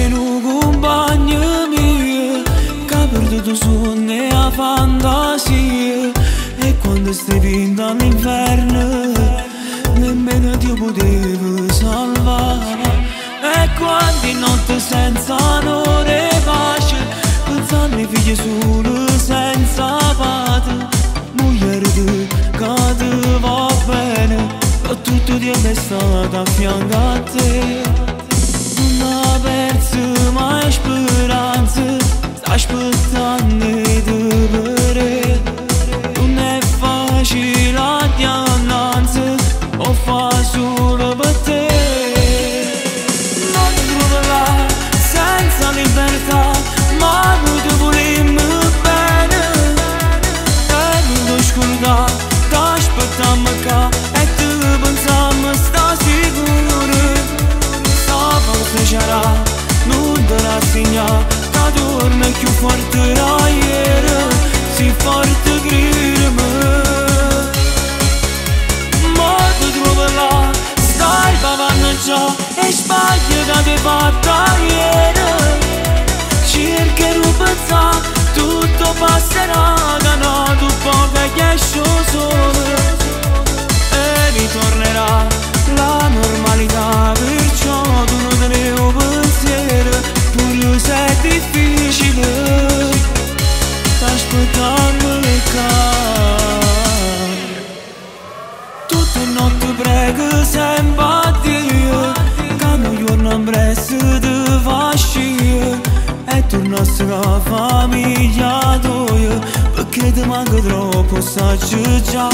in un compagno mio Che ha perduto sonne a fantasia E quando stai vinto all'inferno Nemmeno Dio poteva salvare E quante notte senza onore pace Pensando ai figli solo senza padre Moglie di ti va bene tutto Dio è stato a fianco a te via di battagliera Circa rubazza, tutto passerà, da no, tu poca che è perché ti manca troppo saggio già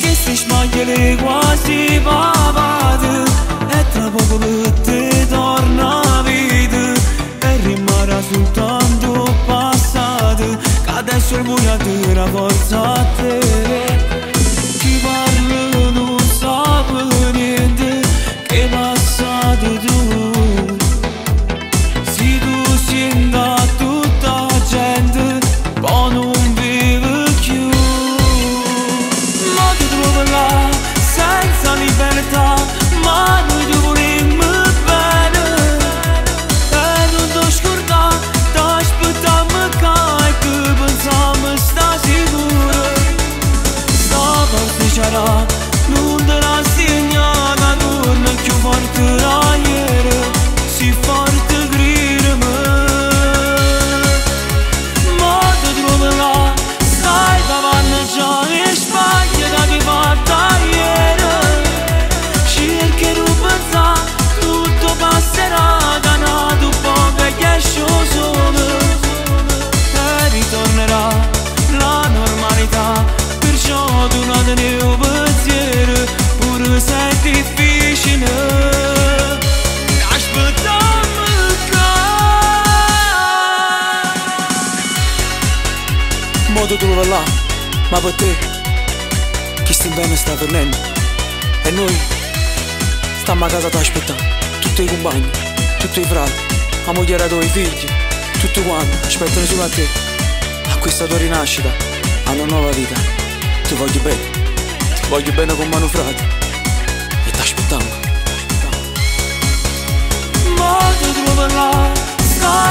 che si smaglia quasi papate e tra per te torna a vita e rimarrà soltanto passato che adesso il buio tira forza Modo trova là, ma per te chi sta tornando e noi stiamo a casa ad aspettare. Tutti i compagni, tutti i frati, la moglie e i figli, tutti quanti aspettano solo a te, a questa tua rinascita, a una nuova vita. Ti voglio bene, ti voglio bene con mano frati Lord, to the woman, Lord. Sky,